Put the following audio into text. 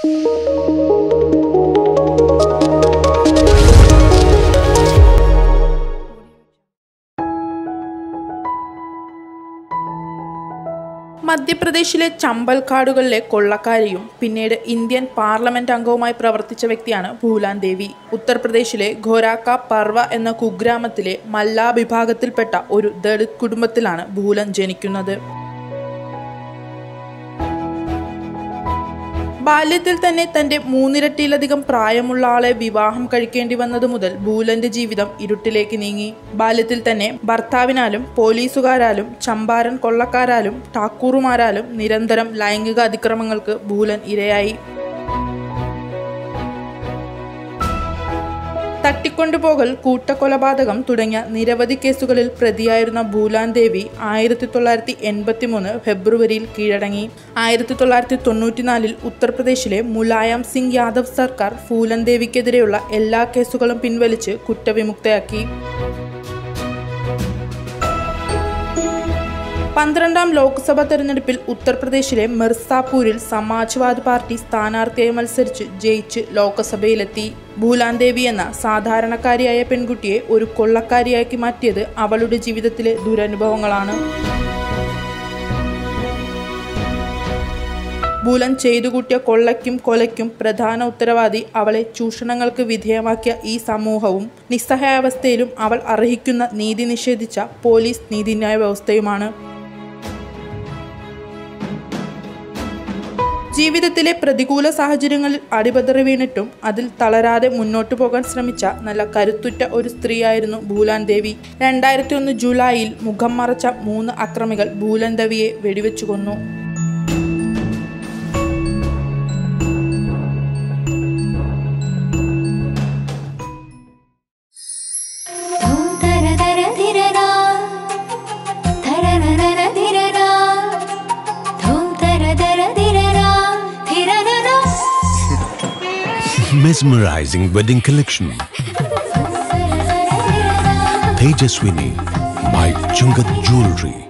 മധ്യപ്രദേശിലെ ചമ്പൽ കാടുകളിലെ കൊള്ളക്കാരിയും പിന്നീട് Indian parliament അംഗവുമായി പ്രവർത്തിച്ച വ്യക്തിയാണ് ഭൂലാൻ ദേവി. ഉത്തർപ്രദേശിലെ ഘോരാക്ക പർവ എന്ന കുഗ്രാമത്തിലെ മല്ലാ വിഭാഗത്തിൽപ്പെട്ട ഒരു ദളിത് കുടുംബത്തിലാണ് ഭൂലൻ ജനിക്കുന്നത്. ബാല്യത്തിൽ തന്നെ തന്റെ മൂന്നിരട്ടിയിലധികം പ്രായമുള്ള ആളെ വിവാഹം കഴിക്കേണ്ടി വന്നത് മുതൽ ബൂലന്റെ ജീവിതം ഇരുട്ടിലേക്ക് നീങ്ങി. ബാല്യത്തിൽ തന്നെ ഭർത്താവിനാലും പോലീസുകാരാലും ചമ്പാരൻ കൊള്ളക്കാരാലും ഠാക്കൂറുമാരാലും നിരന്തരം ലൈംഗിക അതിക്രമങ്ങൾക്ക് ബൂലൻ ഇരയായി. തട്ടിക്കൊണ്ടുപോകൽ കൂട്ടക്കൊലപാതകം തുടങ്ങിയ നിരവധി കേസുകളിൽ പ്രതിയായിരുന്ന ഭൂലാൻ ദേവി ആയിരത്തി തൊള്ളായിരത്തി എൺപത്തി മൂന്ന് ഫെബ്രുവരിയിൽ കീഴടങ്ങി. ആയിരത്തി തൊള്ളായിരത്തി തൊണ്ണൂറ്റിനാലിൽ ഉത്തർപ്രദേശിലെ മുലായം സിംഗ് യാദവ് സർക്കാർ ഫൂലൻ ദേവിക്കെതിരെയുള്ള എല്ലാ കേസുകളും പിൻവലിച്ച് കുറ്റവിമുക്തയാക്കി. പന്ത്രണ്ടാം ലോക്സഭാ തെരഞ്ഞെടുപ്പിൽ ഉത്തർപ്രദേശിലെ മിർസാപൂരിൽ സമാജ്വാദ് പാർട്ടി സ്ഥാനാർത്ഥിയായി മത്സരിച്ച് ജയിച്ച് ലോക്സഭയിലെത്തി. ഭൂലാൻ ദേവി എന്ന സാധാരണക്കാരിയായ പെൺകുട്ടിയെ ഒരു കൊള്ളക്കാരിയാക്കി മാറ്റിയത് അവളുടെ ജീവിതത്തിലെ ദുരനുഭവങ്ങളാണ്. ഭൂലൻ ചെയ്തു കൂട്ടിയ കൊള്ളയ്ക്കും കൊലയ്ക്കും പ്രധാന ഉത്തരവാദി അവളെ ചൂഷണങ്ങൾക്ക് വിധേയമാക്കിയ ഈ സമൂഹവും നിസ്സഹായാവസ്ഥയിലും അവൾ അർഹിക്കുന്ന നീതി നിഷേധിച്ച പോലീസ് നീതിന്യായ വ്യവസ്ഥയുമാണ്. ജീവിതത്തിലെ പ്രതികൂല സാഹചര്യങ്ങളിൽ അടിപതറി വീണിട്ടും അതിൽ തളരാതെ മുന്നോട്ടു പോകാൻ ശ്രമിച്ച നല്ല കരുത്തുറ്റ ഒരു സ്ത്രീയായിരുന്നു ഭൂലാൻ ദേവി. രണ്ടായിരത്തി ഒന്ന് ജൂലൈയിൽ മുഖം മറച്ച മൂന്ന് അക്രമികൾ ഭൂലൻ ദേവിയെ വെടിവെച്ചു കൊന്നു. Mesmerizing wedding collection. Tejaswini by Chungat Jewelry.